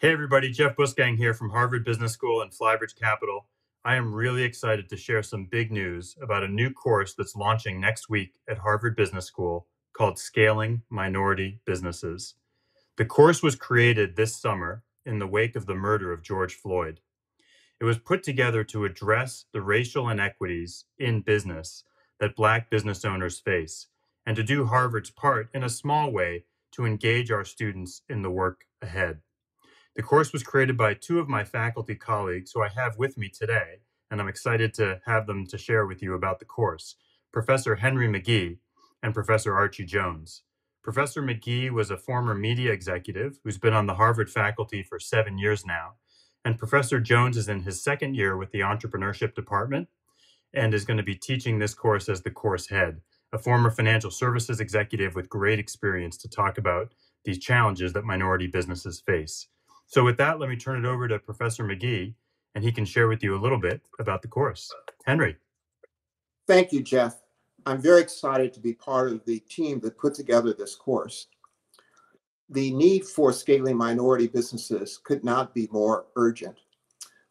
Hey, everybody, Jeff Bussgang here from Harvard Business School and Flybridge Capital. I am really excited to share some big news about a new course that's launching next week at Harvard Business School called Scaling Minority Businesses. The course was created this summer in the wake of the murder of George Floyd. It was put together to address the racial inequities in business that Black business owners face and to do Harvard's part in a small way to engage our students in the work ahead. The course was created by two of my faculty colleagues who I have with me today, and I'm excited to have them to share with you about the course, Professor Henry McGee and Professor Archie Jones. Professor McGee was a former media executive who's been on the Harvard faculty for seven years now, and Professor Jones is in his second year with the entrepreneurship department and is going to be teaching this course as the course head, a former financial services executive with great experience to talk about these challenges that minority businesses face. So with that, let me turn it over to Professor McGee, and he can share with you a little bit about the course. Henry. Thank you, Jeff. I'm very excited to be part of the team that put together this course. The need for scaling minority businesses could not be more urgent.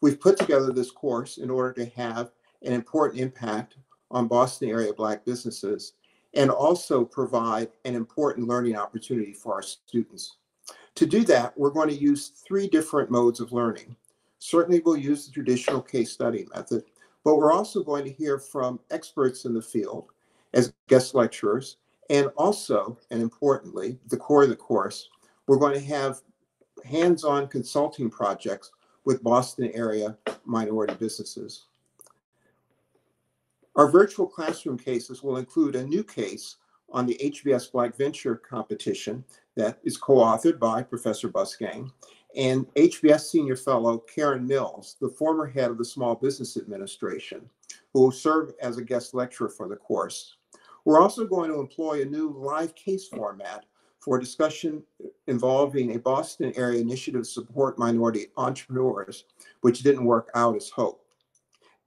We've put together this course in order to have an important impact on Boston area Black businesses and also provide an important learning opportunity for our students. To do that, we're going to use three different modes of learning. Certainly, we'll use the traditional case study method, but we're also going to hear from experts in the field as guest lecturers. And also, and importantly, the core of the course, we're going to have hands on consulting projects with Boston area minority businesses. Our virtual classroom cases will include a new case on the HBS Black Venture competition that is co-authored by Professor Bussgang and HBS Senior Fellow Karen Mills, the former head of the Small Business Administration, who will serve as a guest lecturer for the course. We're also going to employ a new live case format for discussion involving a Boston area initiative to support minority entrepreneurs, which didn't work out as hoped.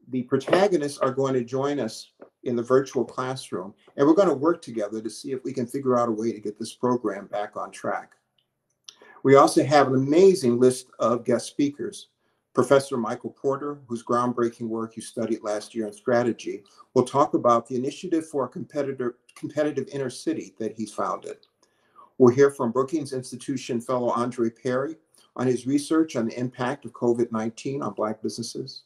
The protagonists are going to join us in the virtual classroom. And we're going to work together to see if we can figure out a way to get this program back on track. We also have an amazing list of guest speakers. Professor Michael Porter, whose groundbreaking work you studied last year in strategy, will talk about the initiative for a competitive inner city that he's founded. We'll hear from Brookings Institution fellow Andre Perry on his research on the impact of COVID 19 on Black businesses.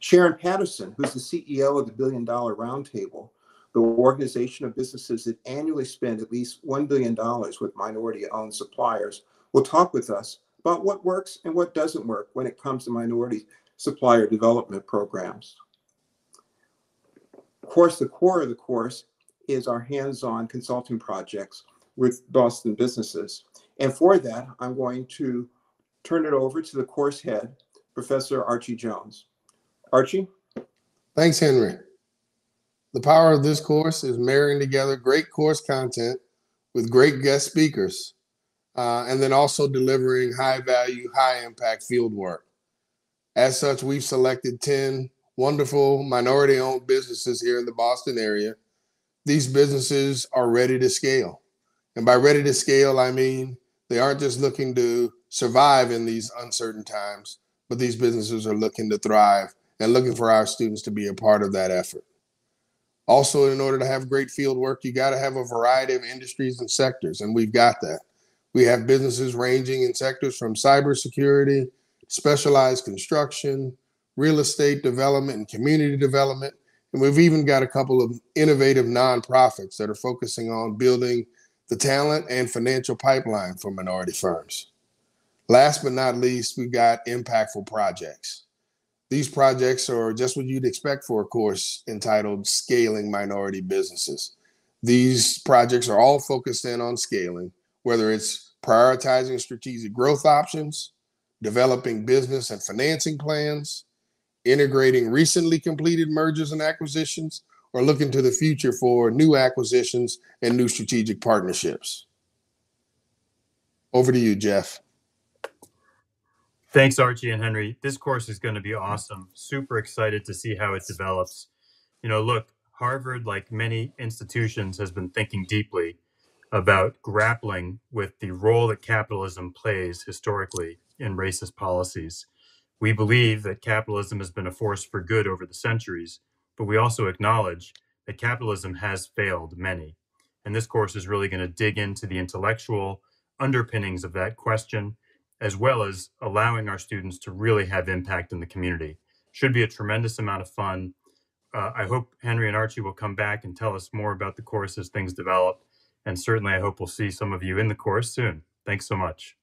Sharon Patterson, who's the CEO of the Billion Dollar Roundtable, the organization of businesses that annually spend at least $1 billion with minority owned suppliers, will talk with us about what works and what doesn't work when it comes to minority supplier development programs. Of course, the core of the course is our hands on consulting projects with Boston businesses. And for that, I'm going to turn it over to the course head, Professor Archie Jones. Archie? Thanks, Henry. The power of this course is marrying together great course content with great guest speakers, uh, and then also delivering high value, high impact field work. As such, we've selected 10 wonderful minority owned businesses here in the Boston area. These businesses are ready to scale. And by ready to scale, I mean they aren't just looking to survive in these uncertain times, but these businesses are looking to thrive and looking for our students to be a part of that effort. Also, in order to have great field work, you got to have a variety of industries and sectors, and we've got that. We have businesses ranging in sectors from cybersecurity, specialized construction, real estate development, and community development. And we've even got a couple of innovative nonprofits that are focusing on building the talent and financial pipeline for minority firms. Last but not least, we've got impactful projects. These projects are just what you'd expect for a course entitled Scaling Minority Businesses. These projects are all focused in on scaling, whether it's prioritizing strategic growth options, developing business and financing plans, integrating recently completed mergers and acquisitions, or looking to the future for new acquisitions and new strategic partnerships. Over to you, Jeff. Thanks, Archie and Henry. This course is going to be awesome. Super excited to see how it develops. You know, look, Harvard, like many institutions, has been thinking deeply about grappling with the role that capitalism plays historically in racist policies. We believe that capitalism has been a force for good over the centuries, but we also acknowledge that capitalism has failed many. And this course is really going to dig into the intellectual underpinnings of that question, as well as allowing our students to really have impact in the community. Should be a tremendous amount of fun. Uh, I hope Henry and Archie will come back and tell us more about the course as things develop. And certainly, I hope we'll see some of you in the course soon. Thanks so much.